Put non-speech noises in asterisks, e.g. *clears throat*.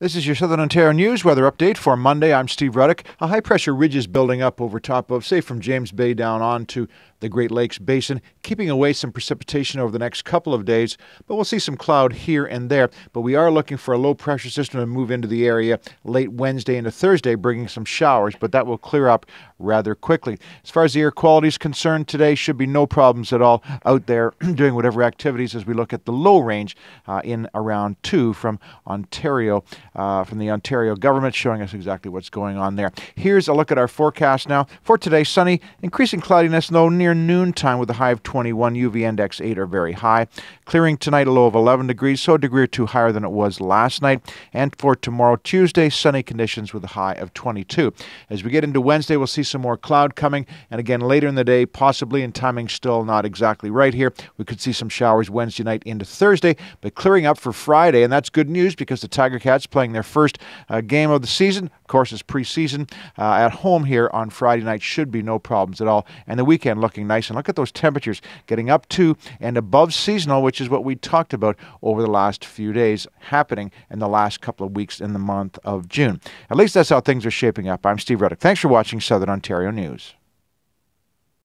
This is your Southern Ontario News weather update for Monday. I'm Steve Ruddick. A high pressure ridge is building up over top of, say, from James Bay down onto the Great Lakes Basin, keeping away some precipitation over the next couple of days. But we'll see some cloud here and there. But we are looking for a low pressure system to move into the area late Wednesday into Thursday, bringing some showers, but that will clear up rather quickly. As far as the air quality is concerned, today should be no problems at all out there *clears throat* doing whatever activities as we look at the low range uh, in around two from Ontario uh, from the Ontario government, showing us exactly what's going on there. Here's a look at our forecast now. For today, sunny, increasing cloudiness, though near noontime with a high of 21. UV index 8 are very high. Clearing tonight, a low of 11 degrees, so a degree or two higher than it was last night. And for tomorrow, Tuesday, sunny conditions with a high of 22. As we get into Wednesday, we'll see some more cloud coming. And again, later in the day, possibly, and timing still not exactly right here, we could see some showers Wednesday night into Thursday, but clearing up for Friday. And that's good news because the Tiger Cats playing their first uh, game of the season. Of course, it's preseason. Uh, at home here on Friday night should be no problems at all. And the weekend looking nice. And look at those temperatures getting up to and above seasonal, which is what we talked about over the last few days, happening in the last couple of weeks in the month of June. At least that's how things are shaping up. I'm Steve Ruddick. Thanks for watching Southern Ontario News.